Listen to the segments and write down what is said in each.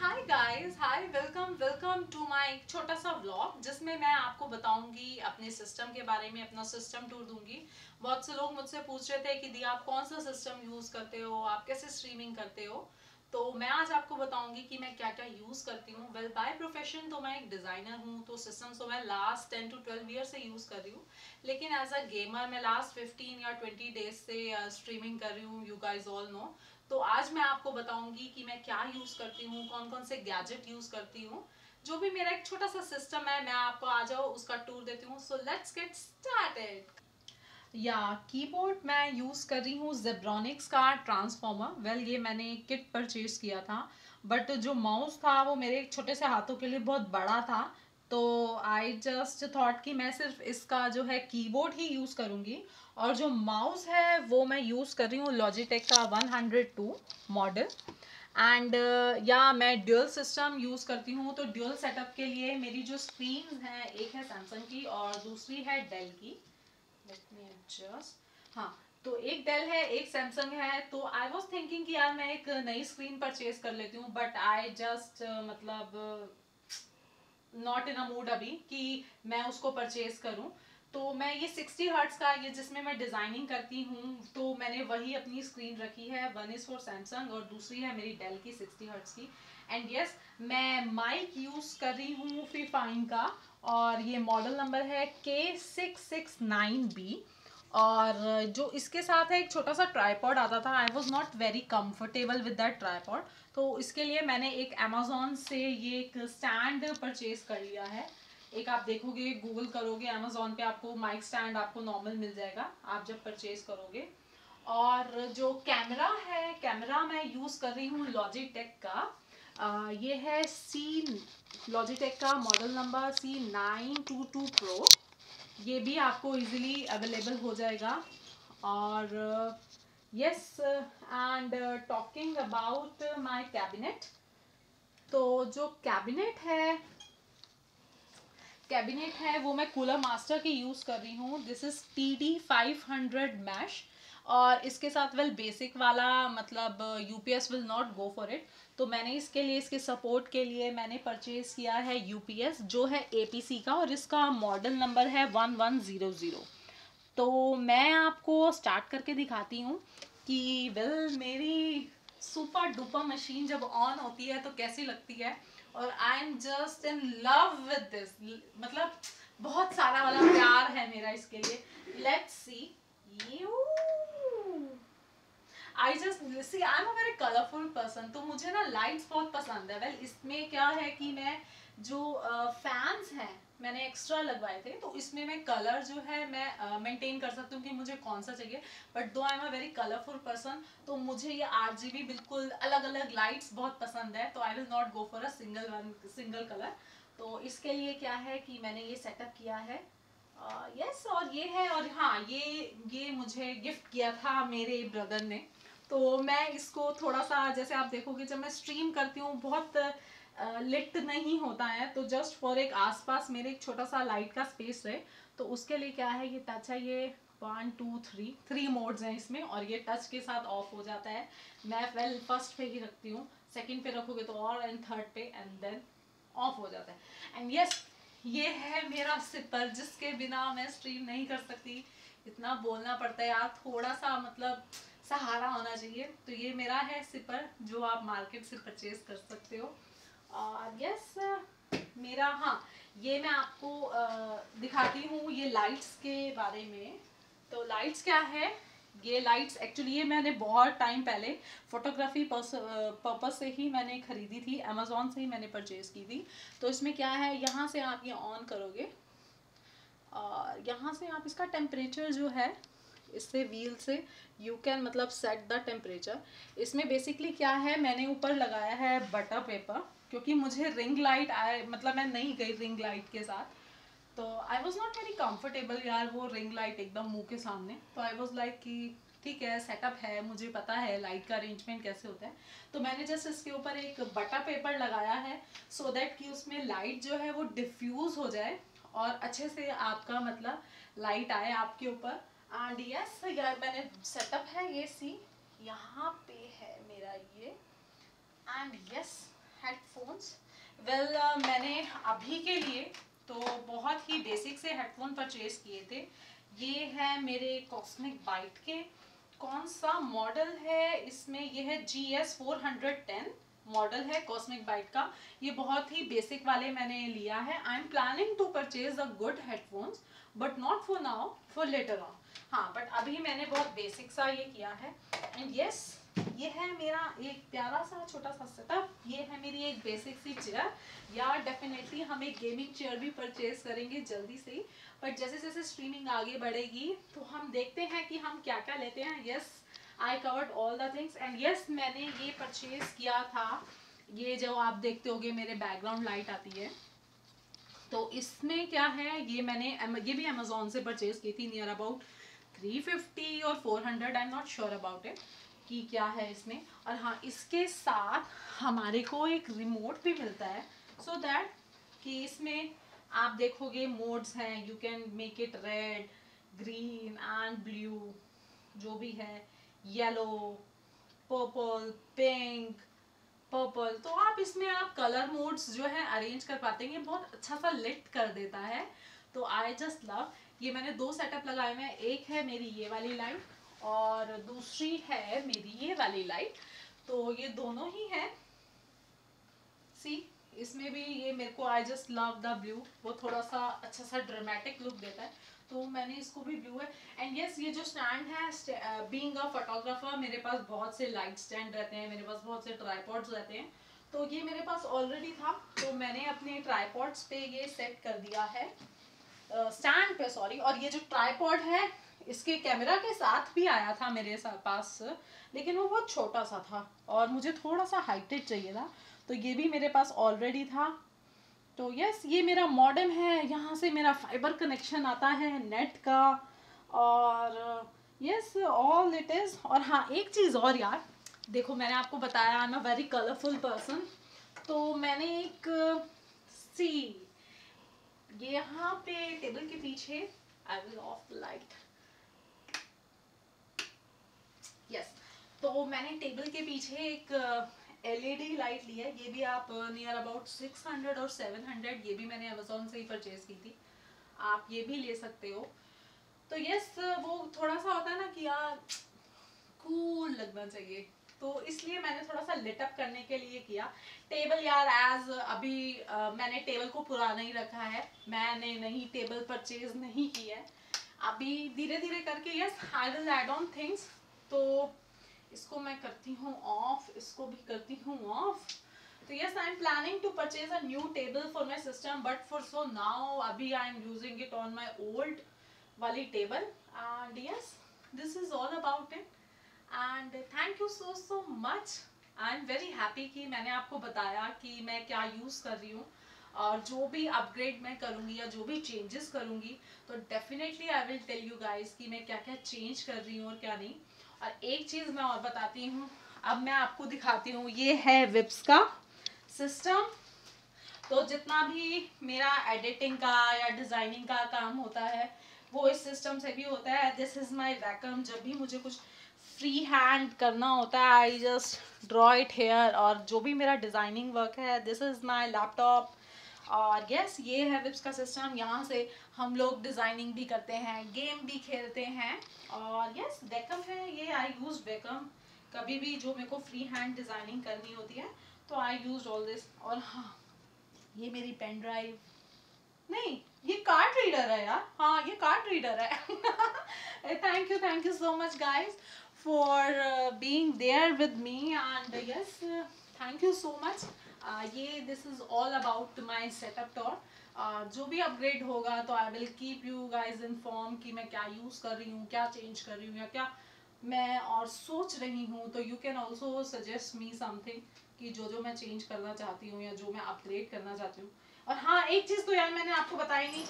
Hi guys hi welcome welcome to my छोटा सा vlog जिसमें मैं आपको बताऊँगी अपने सिस्टम के बारे में, अपना सिस्टम टूर दूँगी। बहुत से लोग मुझसे पूछ रहे थे कि दी, आप कौन सा सिस्टम यूज़ करते हो? आप कैसे स्ट्रीमिंग करते हो? तो मैं आज आपको बताऊँगी कि मैं क्या क्या यूज़ करती हूँ। वेल बाय प्रोफेशन तो मैं एक डिज़ाइनर हूँ तो सिस्टम तो मैं last ten to twelve year से यूज़ कर रही हूँ। लेकिन एज अ गेमर मैं लास्ट फिफ्टीन या ट्वेंटी डेज़ से स्ट्रीमिंग कर रही हूँ यू गाइज़ ऑल नो तो आज मैं आपको बताऊँगी कि मैं क्या यूज़ करती हूँ कौन कौन से गैजेट यूज़ करती हूँ। जो भी मेरा एक छोटा सा सिस्टम है मैं आपको आ जाओ उसका टूर देती हूँ। सो लेट्स गेट स्टार्टेड या कीबोर्ड मैं यूज़ कर रही हूँ जेब्रॉनिक्स का ट्रांसफॉर्मर वेल well, ये मैंने किट परचेज किया था बट जो माउस था वो मेरे छोटे से हाथों के लिए बहुत बड़ा था। तो आई जस्ट थॉट कि मैं सिर्फ़ इसका जो है कीबोर्ड ही यूज़ करूँगी और जो माउस है वो मैं यूज़ कर रही हूँ लॉजिटेक का 102 मॉडल एंड या मैं ड्यूअल सिस्टम यूज़ करती हूँ तो ड्यूअल सेटअप के लिए मेरी जो स्क्रीन है, एक है सैमसंग की और दूसरी है डेल की. लेट मी एडजस्ट हाँ तो एक डेल है, एक सैमसंग है तो आई वॉज़ थिंकिंग कि यार मैं एक नई स्क्रीन परचेज कर लेती हूँ बट आई जस्ट मतलब नॉट इन अ मूड अभी कि मैं उसको परचेज करूँ। तो मैं ये 60 हर्ट्स का ये जिसमें मैं डिज़ाइनिंग करती हूँ तो मैंने वही अपनी स्क्रीन रखी है। वन इज़ फॉर सैमसंग और दूसरी है मेरी डेल की 60 हर्ट्स की। एंड यस yes, मैं माइक यूज़ कर रही हूँ फिफाइन का और ये मॉडल नंबर है के सिक्स सिक्स नाइन बी और जो इसके साथ है एक छोटा सा ट्राईपॉड आता था I was not very comfortable with that tripod तो इसके लिए मैंने एक अमेजोन से ये एक स्टैंड परचेज कर लिया है। एक आप देखोगे गूगल करोगे अमेजोन पे आपको माइक स्टैंड आपको नॉर्मल मिल जाएगा आप जब परचेज करोगे। और जो कैमरा है कैमरा मैं यूज़ कर रही हूँ लॉजिटेक का। आ, ये है सी लॉजिटेक का model number C nine two two pro ये भी आपको इजीली अवेलेबल हो जाएगा। और yes and talking about my cabinet तो जो कैबिनेट है कैबिनेट है वो मैं कूलर मास्टर की यूज़ कर रही हूँ। This is T D five hundred mesh और इसके साथ वेल बेसिक वाला मतलब U P S will not go for it तो मैंने इसके लिए, इसके सपोर्ट के लिए मैंने परचेज़ किया है यू पी एस जो है ए पी सी का, और इसका मॉडल नंबर है वन वन ज़ीरो ज़ीरो तो मैं आपको स्टार्ट करके दिखाती हूँ कि वेल मेरी सुपर डुपर मशीन जब ऑन होती है तो कैसी लगती है? और I am just in love with this मतलब बहुत सारा वाला प्यार है मेरा इसके लिए. Let's see you I just see I am a very colourful person तो मुझे ना लाइट्स बहुत पसंद है। वेल well, इसमें क्या है कि मैं जो फैंस uh, हैं मैंने एक्स्ट्रा लगवाए थे तो इसमें मैं कलर जो है मैं मेंटेन uh, कर सकती हूँ कि मुझे कौन सा चाहिए। But though I am a very colourful person तो मुझे ये RGB बिल्कुल अलग अलग लाइट्स बहुत पसंद है तो I will not go for a single one single colour तो इसके लिए क्या है कि मैंने ये सेटअप किया है। यस uh, yes, और ये है और हाँ ये ये मुझे गिफ्ट किया था मेरे ब्रदर ने। तो मैं इसको थोड़ा सा जैसे आप देखोगे, जब मैं स्ट्रीम करती हूँ, बहुत लिट नहीं होता है तो जस्ट फॉर एक आसपास मेरे एक छोटा सा लाइट का स्पेस रहे तो उसके लिए क्या है, ये टच है, ये one two three three modes हैं इसमें, और ये टच के साथ ऑफ़ हो जाता है। मैं वेल फ़र्स्ट पे ही रखती हूँ सेकंड पे रखोगे तो और एंड थर्ड पे एंड देन ऑफ़ हो जाता है। एंड यस ये है मेरा सिपर जिसके बिना मैं स्ट्रीम नहीं कर सकती। इतना बोलना पड़ता है यार थोड़ा सा मतलब सहारा होना चाहिए। तो ये मेरा है सिपर, जो आप मार्केट से परचेज कर सकते हो। और यस मेरा हाँ ये मैं आपको दिखाती हूँ ये लाइट्स के बारे में। तो लाइट्स क्या है? ये लाइट्स एक्चुअली ये मैंने बहुत टाइम पहले फोटोग्राफी पर्पज से ही मैंने खरीदी थी अमेजोन से ही मैंने परचेज की थी। तो इसमें क्या है? यहाँ से आप ये ऑन करोगे। और यहाँ से आप इसका टेम्परेचर जो है, इससे व्हील से यू कैन मतलब सेट द टेम्परेचर इसमें बेसिकली क्या है, मैंने ऊपर लगाया है बटर पेपर क्योंकि मुझे रिंग लाइट आए मतलब मैं नहीं गई रिंग लाइट के साथ। तो I was not very comfortable यार वो रिंग लाइट एकदम मुँह के सामने। तो आई वॉज़ लाइक कि ठीक है सेटअप है, मुझे पता है लाइट का अरेंजमेंट कैसे होता है। तो मैंने जस्ट इसके ऊपर एक बटा पेपर लगाया है सो so दैट कि उसमें लाइट जो है वो डिफ्यूज़ हो जाए। और अच्छे से आपका मतलब लाइट आए आपके ऊपर। एंड यस यार, मैंने सेटअप है ये सी यहाँ पे है मेरा ये। एंड यस हेडफोन्स वेल मैंने अभी के लिए तो बहुत ही बेसिक से हेडफोन परचेज किए थे। ये है मेरे कॉस्मिक बाइट के। कौन सा मॉडल है? इसमें ये है G S four hundred ten model है कॉस्मिक बाइट का। ये बहुत ही बेसिक वाले मैंने लिया है। I am planning to purchase a good headphones but not for now for later on हाँ बट अभी मैंने बहुत बेसिक सा ये किया है। एंड यस ये है मेरा एक प्यारा सा, छोटा सा सेटअप ये है मेरी एक बेसिक सी चेयर या डेफिनेटली हम एक गेमिंग चेयर भी परचेज करेंगे जल्दी से बट जैसे जैसे स्ट्रीमिंग आगे बढ़ेगी तो हम देखते हैं कि हम क्या क्या लेते हैं। Yes I covered all the things and yes मैंने ये परचेज किया था। ये जो आप देखते होगे, मेरे बैकग्राउंड लाइट आती है। तो इसमें क्या है, ये मैंने ये भी अमेजोन से परचेज की थी नियर अबाउट 350 और 400 I am not sure about it कि क्या है इसमें। और हाँ इसके साथ हमारे को एक रिमोट भी मिलता है। सो so दैट कि इसमें आप देखोगे मोड्स हैं। You can make it red green and blue जो भी है। येलो पर्पल पिंक पर्पल तो आप इसमें आप कलर मोड्स जो है अरेंज कर पाते हैं। ये बहुत अच्छा सा लिट कर देता है। तो आई जस्ट लव ये मैंने दो सेटअप लगाए हुए हैं। एक है मेरी ये वाली लाइट और दूसरी है मेरी ये वाली लाइट तो ये दोनों ही है। सी इसमें भी ये मेरे को I just love the blue वो थोड़ा सा अच्छा सा ड्रामेटिक लुक देता है। तो मैंने इसको भी ब्लू है। एंड यस ये जो स्टैंड है बीइंग अ फोटोग्राफर मेरे पास बहुत से लाइट स्टैंड रहते हैं मेरे पास बहुत से ट्राईपॉड्स रहते हैं। तो ये मेरे पास ऑलरेडी था। तो मैंने अपने ट्राईपॉड्स पे ये सेट कर दिया है। स्टैंड uh, पे सॉरी और ये जो ट्राईपॉड है इसके कैमरा के साथ भी आया था मेरे पास। लेकिन वो बहुत छोटा सा था। और मुझे थोड़ा सा हाइटेड चाहिए था। तो ये भी मेरे पास ऑलरेडी था। तो यस ये मेरा मॉडर्न है, यहाँ से मेरा फाइबर कनेक्शन आता है नेट का। और यस ऑल इट इज़ और हाँ एक चीज़ और यार, देखो मैंने आपको बताया I am a very colourful person तो मैंने एक सी यहाँ पे टेबल के पीछे I will off light yes तो मैंने टेबल के पीछे एक एलईडी लाइट ली है ये भी आप नियर अबाउट 600 और 700 ये भी मैंने अमेजोन से ही परचेज की थी। आप ये भी ले सकते हो। तो यस वो थोड़ा सा होता है ना कि यार कूल लगना चाहिए। तो इसलिए मैंने थोड़ा सा लिटअप करने के लिए किया। टेबल यार एज अभी आ, मैंने टेबल को पुराना ही रखा है। मैंने नहीं टेबल परचेज नहीं की है। अभी धीरे धीरे करके yes I will add on things तो इसको मैं करती हूँ ऑफ़ इसको भी करती हूँ ऑफ़ तो yes I am planning to purchase a new table for my system but for so now अभी I am using it on my old वाली table and yes this is all about it and thank you so so much I am very happy कि मैंने आपको बताया कि मैं क्या use कर रही हूँ. और जो भी अपग्रेड मैं करूँगी या जो भी चेंजेस करूँगी तो definitely I will tell you guys कि मैं क्या क्या चेंज कर रही हूँ और क्या नहीं. और एक चीज़ मैं और बताती हूँ, अब मैं आपको दिखाती हूँ, ये है विप्स का सिस्टम तो जितना भी मेरा एडिटिंग का या डिज़ाइनिंग का काम होता है, वो इस सिस्टम से भी होता है। दिस इज़ माई वैकम जब भी मुझे कुछ फ्री हैंड करना होता है I just draw it here और जो भी मेरा डिज़ाइनिंग वर्क है दिस इज़ माई लैपटॉप और यस ये है विप्स का सिस्टम यहाँ से हम लोग डिज़ाइनिंग भी करते हैं गेम भी खेलते हैं। और यस बेकम है, ये आई यूज़ बेकम कभी भी जो मेरे को फ्री हैंड डिज़ाइनिंग करनी होती है तो आई यूज़ ऑल दिस और हाँ ये मेरी पेन ड्राइव नहीं, ये कार्ड रीडर है यार। हाँ ये कार्ड रीडर है। Thank you thank you so much guys for being there with me and yes thank you so much ये this is all about my setup tour जो भी अपग्रेड होगा तो I will keep you guys inform कि मैं क्या use कर रही हूँ, क्या चेंज कर रही हूँ या क्या मैं और सोच रही हूँ तो you can also suggest me something कि जो जो मैं चेंज करना चाहती हूँ या जो मैं अपग्रेड करना चाहती हूँ। और हाँ एक चीज़ तो यार मैंने आपको बताई नहीं,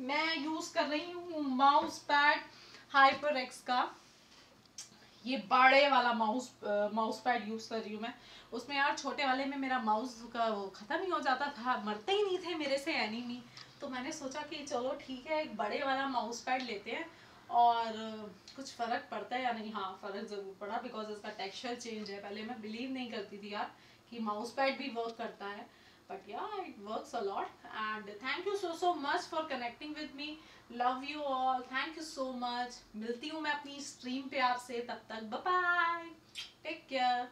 मैं यूज़ कर रही हूँ माउस पैड हाइपर एक्स का। ये बड़े वाला माउस माउस पैड यूज़ कर रही हूँ मैं। उसमें यार छोटे वाले में मेरा माउस का वो ख़त्म ही हो जाता था, मरते ही नहीं थे मेरे से एनिमी तो मैंने सोचा कि चलो ठीक है, एक बड़े वाला माउस पैड लेते हैं। और कुछ फ़र्क पड़ता है या नहीं? हाँ फ़र्क ज़रूर पड़ा बिकॉज़ इसका टेक्सचर चेंज है। पहले मैं बिलीव नहीं करती थी यार कि माउस पैड भी वर्क करता है। But yeah it works a lot and thank you so so much for connecting with me love you all thank you so much मिलती हूँ मैं अपनी स्ट्रीम पे आपसे. तब तक बाय टेक केयर